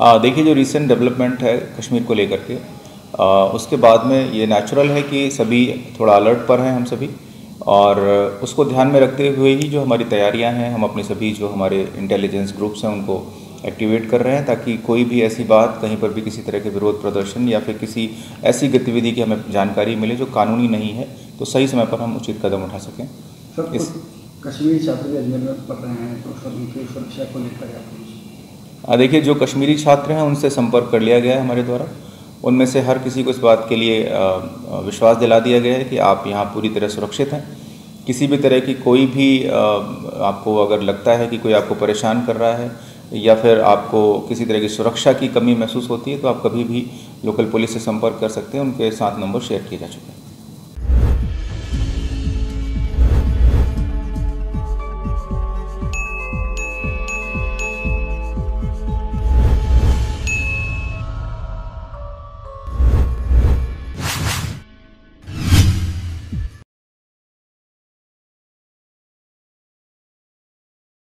देखिए जो recent development है कश्मीर को लेकर के आ, उसके बाद में ये नेचुरल है कि सभी थोड़ा अलर्ट पर हैं हम सभी और उसको ध्यान में रखते हुए ही जो हमारी तैयारियाँ हैं हम अपने सभी जो हमारे इंटेलिजेंस ग्रुप्स हैं उनको एक्टिवेट कर रहे हैं ताकि कोई भी ऐसी बात कहीं पर भी किसी तरह के विरोध प्रदर्शन या फिर किसी ऐसी गतिविधि की हमें जानकारी मिले जो कानूनी नहीं है तो सही समय पर हम उचित कदम उठा सकें। सर इस कश्मीरी छात्र अजमेर में पढ़ रहे हैं तो उनकी सुरक्षा को लेकर देखिए, जो कश्मीरी छात्र हैं, उनसे संपर्क कर लिया गया है हमारे द्वारा। उनमें से हर किसी को इस बात के लिए विश्वास दिला दिया गया है कि आप यहाँ पूरी तरह सुरक्षित हैं। किसी भी तरह की कोई भी आपको अगर लगता है कि कोई आपको परेशान कर रहा है, या फिर आपको किसी तरह की सुरक्षा की कमी महसूस होती है तो आप कभी भी लोकल पुलिस से संपर्क कर सकते हैं। उनके साथ नंबर शेयर किए जा चुके हैं।